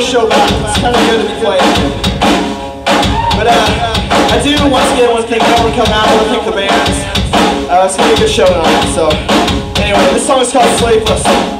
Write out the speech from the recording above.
first show back. It's kind of good to be playing. But uh, I do once again want to thank everyone coming out. I want to thank the bands. Uh, it's gonna be a good show tonight. So anyway, this song is called Sleepless.